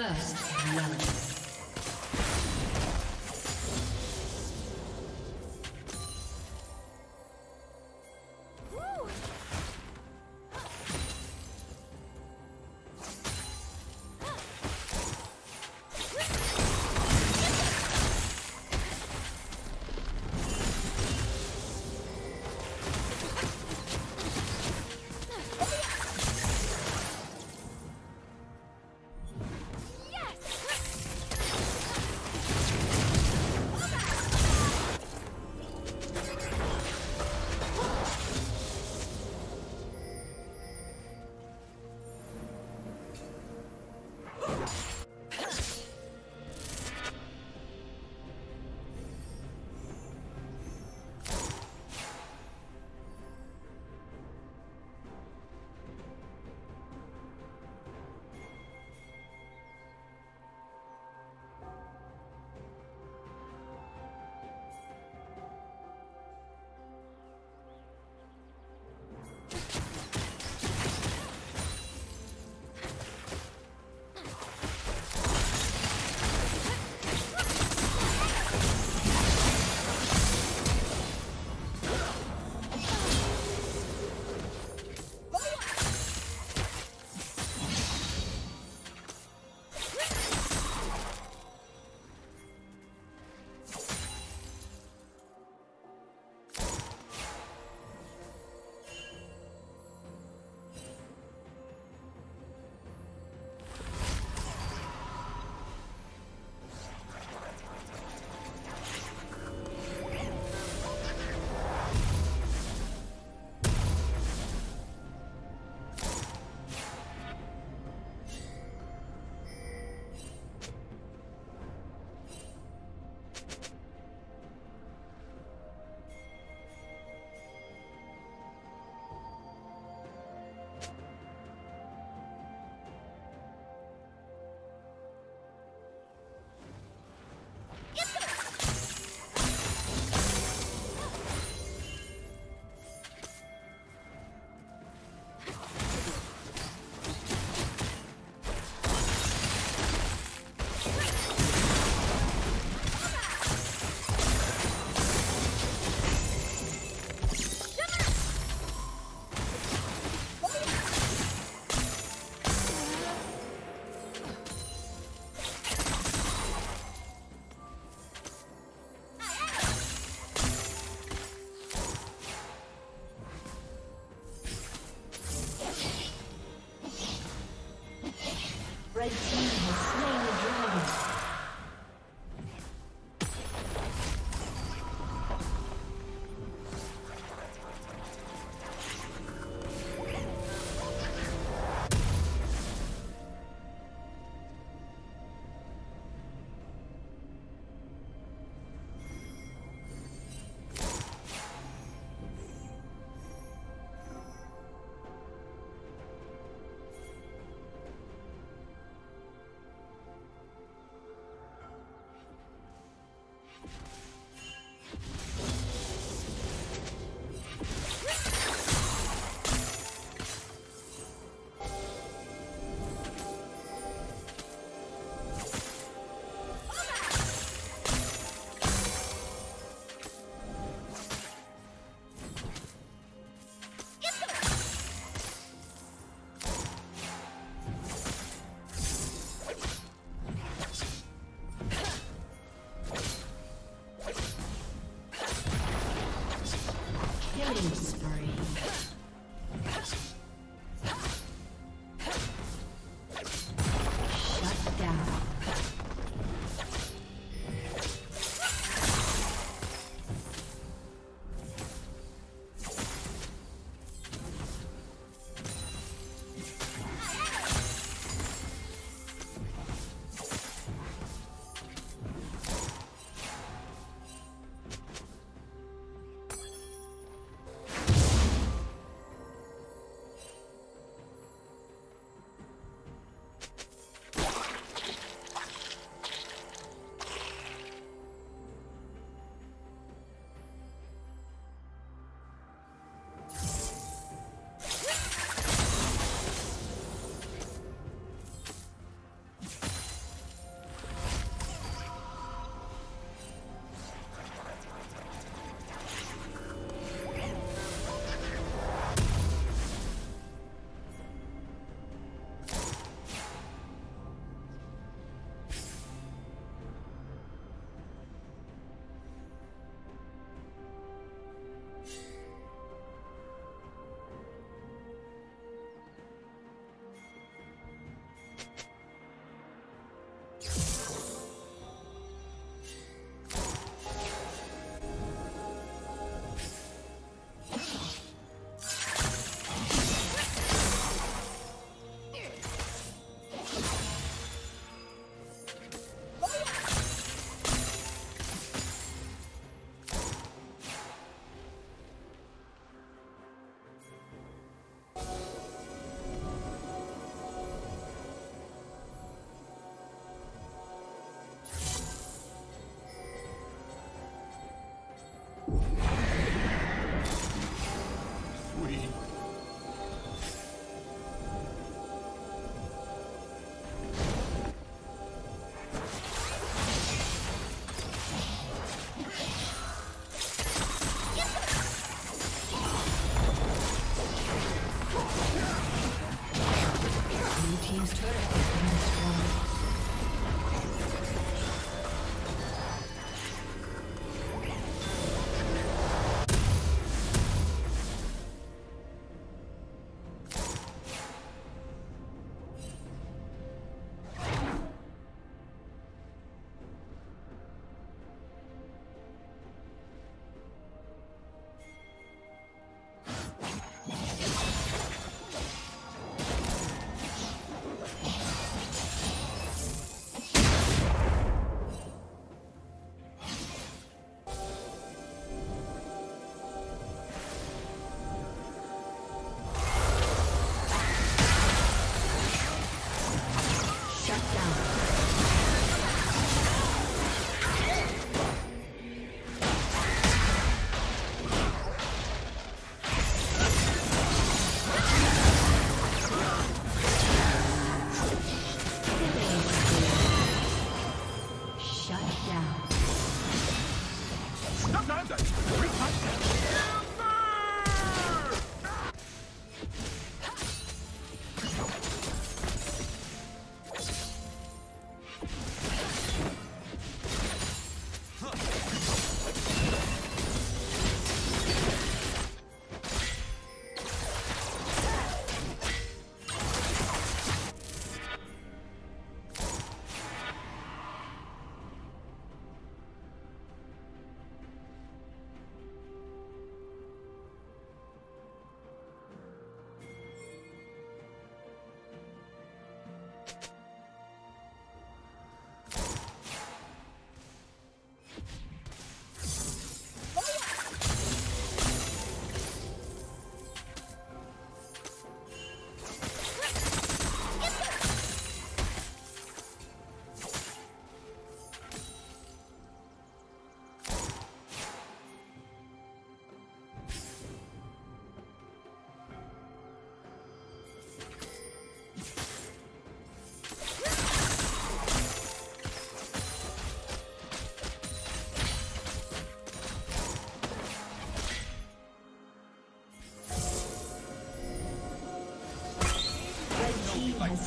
First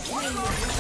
Blood.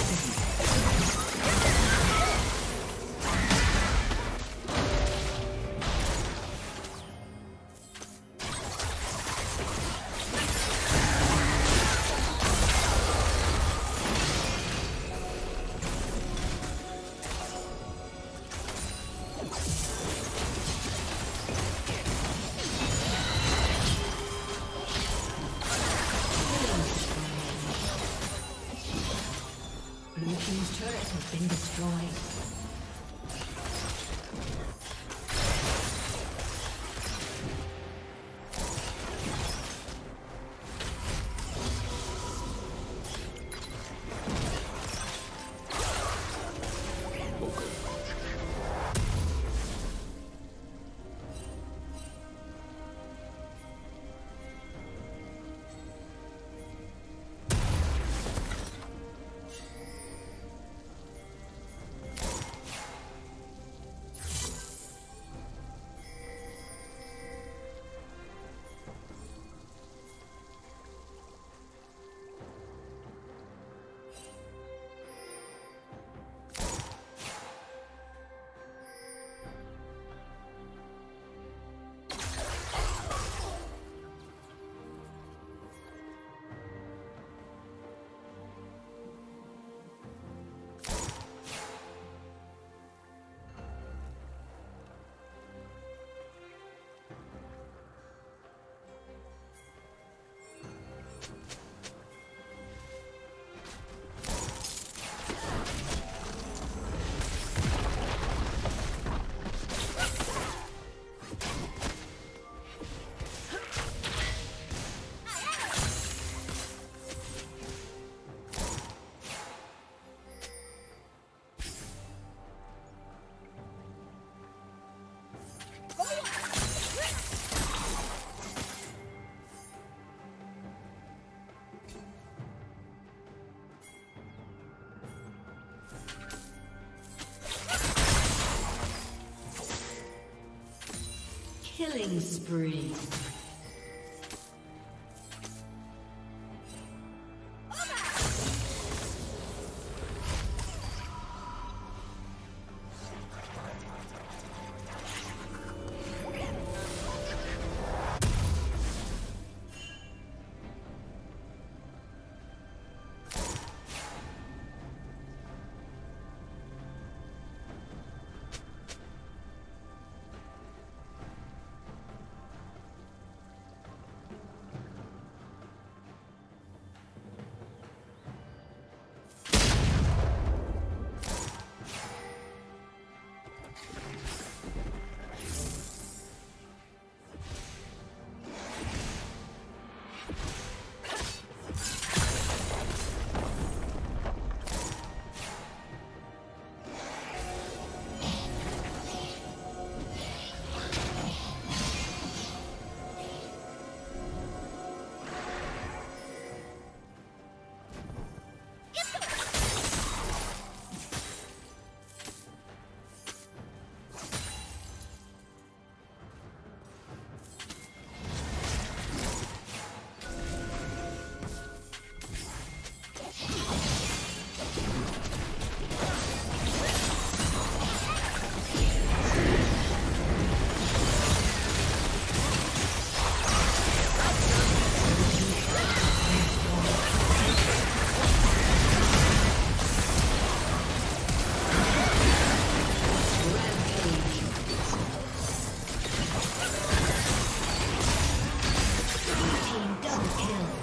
Killing spree. Kill.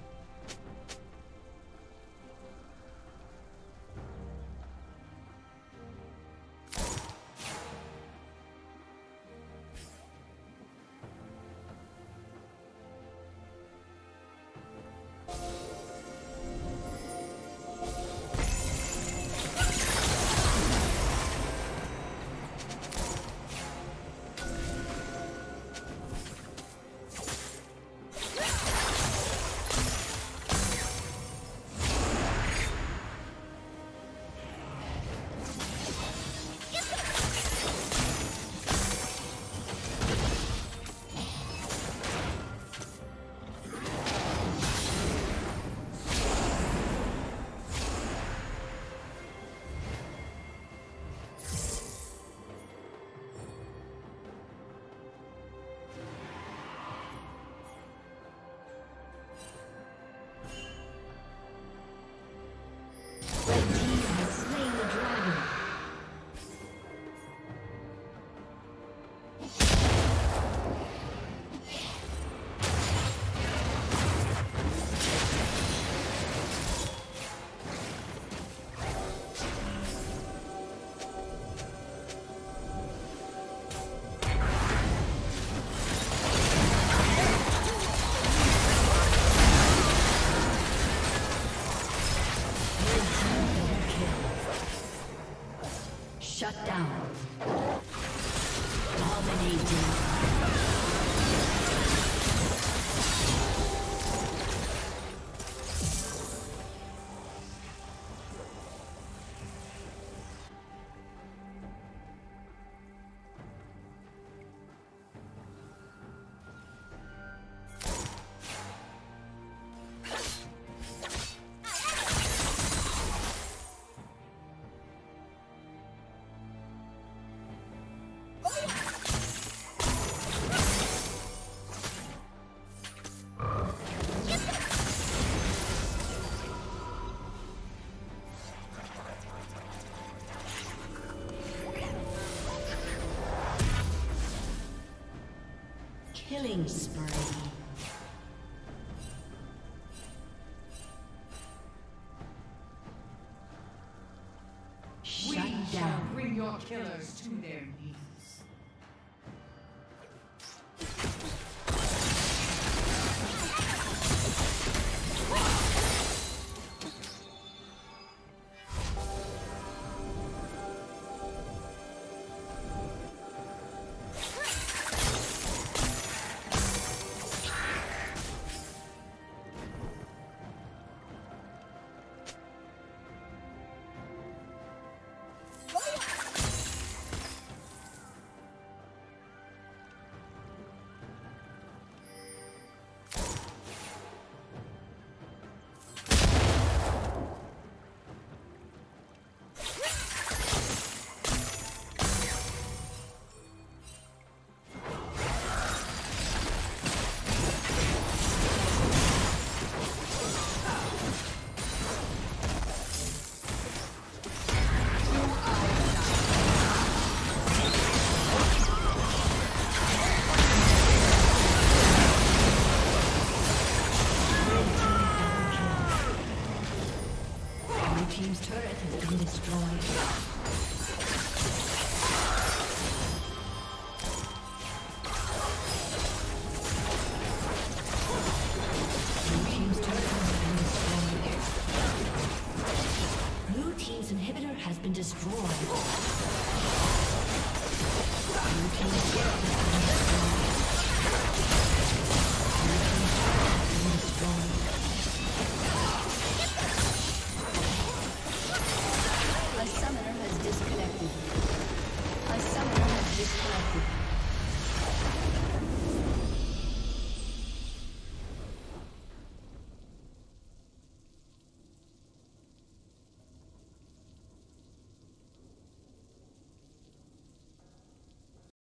Shut down. Killing spree.